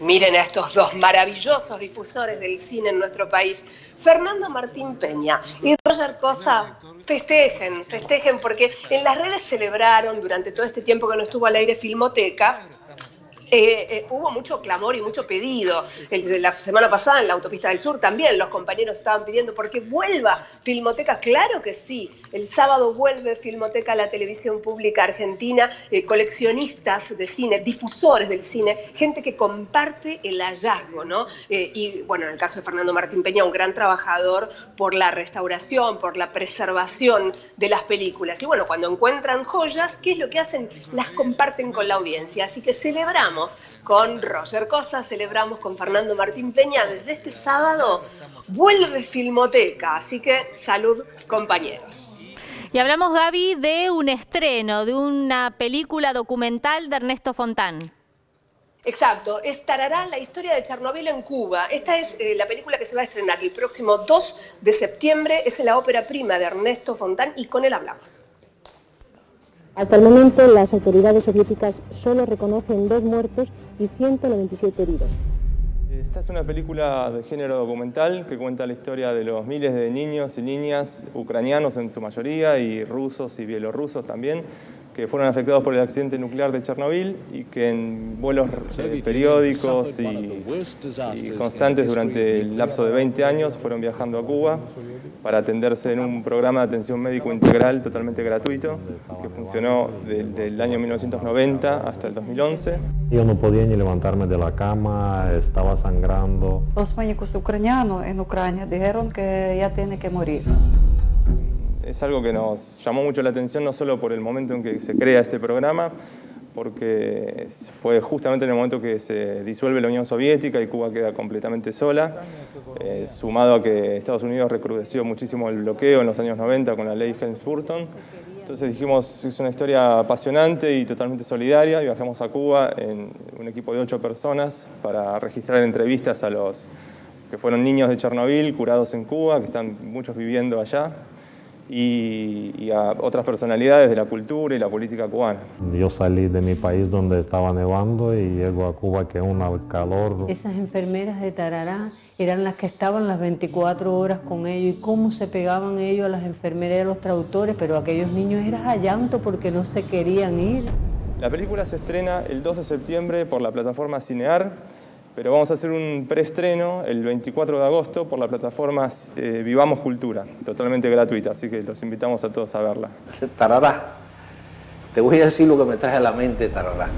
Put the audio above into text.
Miren a estos dos maravillosos difusores del cine en nuestro país, Fernando Martín Peña y Roger Cosa. Festejen, festejen, porque en las redes celebraron durante todo este tiempo que no estuvo al aire Filmoteca eh, eh, hubo mucho clamor y mucho pedido. La semana pasada en la autopista del sur también los compañeros estaban pidiendo porque vuelva Filmoteca. Claro que sí, el sábado vuelve Filmoteca a la televisión pública argentina, eh, coleccionistas de cine, difusores del cine, gente que comparte el hallazgo, ¿no? y bueno, en el caso de Fernando Martín Peña, un gran trabajador por la restauración, por la preservación de las películas. Y bueno, cuando encuentran joyas, ¿qué es lo que hacen? Las comparten con la audiencia. Así que celebramos con Roger Cosa, celebramos con Fernando Martín Peña. Desde este sábado vuelve Filmoteca, así que salud compañeros. Y hablamos, Gaby, de un estreno, de una película documental de Ernesto Fontán. Exacto, es Tarará, la historia de Chernobyl en Cuba. Esta es eh, la película que se va a estrenar el próximo 2 de septiembre. Es la ópera prima de Ernesto Fontán y con él hablamos. Hasta el momento, las autoridades soviéticas solo reconocen dos muertos y 197 heridos. Esta es una película de género documental que cuenta la historia de los miles de niños y niñas ucranianos en su mayoría y rusos y bielorrusos también que fueron afectados por el accidente nuclear de Chernobyl y que en vuelos eh, periódicos y, constantes durante el lapso de 20 años fueron viajando a Cuba para atenderse en un programa de atención médico integral totalmente gratuito que funcionó desde el año 1990 hasta el 2011. Yo no podía ni levantarme de la cama, estaba sangrando. Los médicos ucranianos en Ucrania dijeron que ya tiene que morir es algo que nos llamó mucho la atención, no solo por el momento en que se crea este programa, porque fue justamente en el momento que se disuelve la Unión Soviética y Cuba queda completamente sola, eh, sumado a que Estados Unidos recrudeció muchísimo el bloqueo en los años 90 con la ley Helms-Burton. Entonces dijimos, es una historia apasionante y totalmente solidaria, viajamos a Cuba en un equipo de ocho personas para registrar entrevistas a los que fueron niños de Chernobyl curados en Cuba, que están muchos viviendo allá y, a otras personalidades de la cultura y la política cubana. Yo salí de mi país donde estaba nevando y llego a Cuba que es un calor. Esas enfermeras de Tarará eran las que estaban las 24 horas con ellos y cómo se pegaban ellos a las enfermeras y a los traductores, pero aquellos niños eran a llanto porque no se querían ir. La película se estrena el 2 de septiembre por la plataforma Cinear pero vamos a hacer un preestreno el 24 de agosto por la plataforma eh, Vivamos Cultura, totalmente gratuita, así que los invitamos a todos a verla. Tarará, te voy a decir lo que me trae a la mente, tarará.